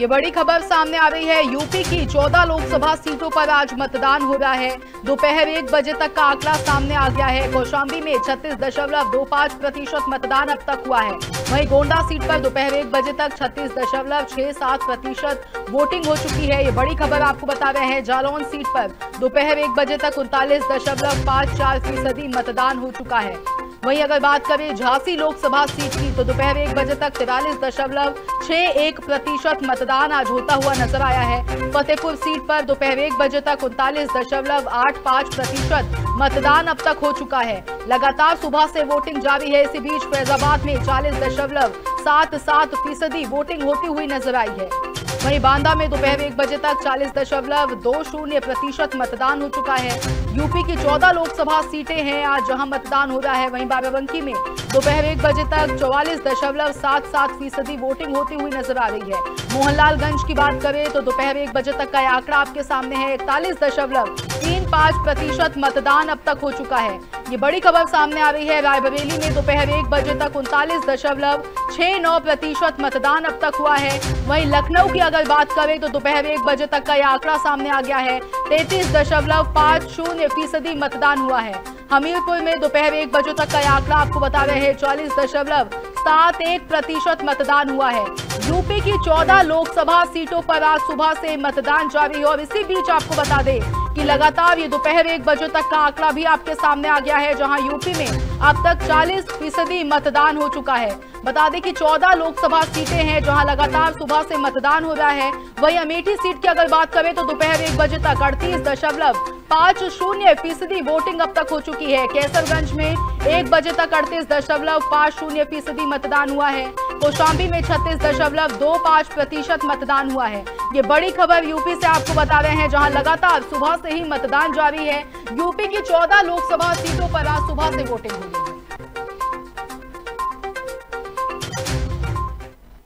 ये बड़ी खबर सामने आ रही है। यूपी की 14 लोकसभा सीटों पर आज मतदान हो रहा है। दोपहर एक बजे तक का आंकड़ा सामने आ गया है। कौशाम्बी में छत्तीस दशमलव दो पाँच प्रतिशत मतदान अब तक हुआ है। वहीं गोंडा सीट पर दोपहर एक बजे तक छत्तीस दशमलव छह सात प्रतिशत वोटिंग हो चुकी है। ये बड़ी खबर आपको बता रहे हैं। जालौन सीट पर दोपहर एक बजे तक उनतालीस दशमलव पाँच चार फ़ीसदी मतदान हो चुका है। वहीं अगर बात करें झांसी लोकसभा सीट की तो दोपहर एक बजे तक तिरालीस दशमलव छह एक प्रतिशत मतदान आज होता हुआ नज़र आया है। फतेहपुर सीट पर दोपहर एक बजे तक उनतालीस दशमलव आठ पाँच प्रतिशत मतदान अब तक हो चुका है। लगातार सुबह से वोटिंग जारी है, इसी बीच फैजाबाद में चालीस दशमलव सात सात फ़ीसदी वोटिंग होती हुई नज़र आई है। वहीं बांदा में दोपहर एक बजे तक चालीस दशमलव दो शून्य प्रतिशत मतदान हो चुका है। यूपी की चौदह लोकसभा सीटें हैं, आज जहाँ मतदान हो रहा है वहीं बाराबंकी में। दोपहर एक बजे तक चौवालीस दशमलव सात सात फ़ीसदी वोटिंग होती हुई नज़र आ रही है। मोहनलालगंज की बात करें तो दोपहर एक बजे तक का आंकड़ा आपके सामने है। इकतालीस दशमलव तीन पाँच प्रतिशत मतदान अब तक हो चुका है। ये बड़ी खबर सामने आ रही है। रायबरेली में दोपहर एक बजे तक उनतालीस दशमलव छह नौ प्रतिशत मतदान अब तक हुआ है। वहीं लखनऊ की अगर बात करें तो दोपहर एक बजे तक का यह आंकड़ा सामने आ गया है। तैतीस दशमलव पाँच शून्य फ़ीसदी मतदान हुआ है। हमीरपुर में दोपहर एक बजे तक का आंकड़ा आपको बता रहे हैं चालीस दशमलव सात एक प्रतिशत मतदान हुआ है। यूपी की चौदह लोकसभा सीटों पर आज सुबह से मतदान जारी है और इसी बीच आपको बता दें कि लगातार ये दोपहर एक बजे तक का आंकड़ा भी आपके सामने आ गया है, जहाँ यूपी में अब तक 40 फ़ीसदी मतदान हो चुका है। बता दें कि 14 लोकसभा सीटें हैं जहाँ लगातार सुबह से मतदान हो रहा है। वहीं अमेठी सीट की अगर बात करें तो दोपहर एक बजे तक अड़तीस दशमलव पाँच शून्य फ़ीसदी वोटिंग अब तक हो चुकी है। केसरगंज में एक बजे तक अड़तीस दशमलव पाँच शून्य फ़ीसदी मतदान हुआ है। कौशाम्बी में छत्तीस दशमलव दो पाँच प्रतिशत मतदान हुआ है। ये बड़ी खबर यूपी से आपको बता रहे हैं, जहाँ लगातार सुबह से ही मतदान जारी है। यूपी की चौदह लोकसभा सीटों पर आज सुबह से वोटिंग हुई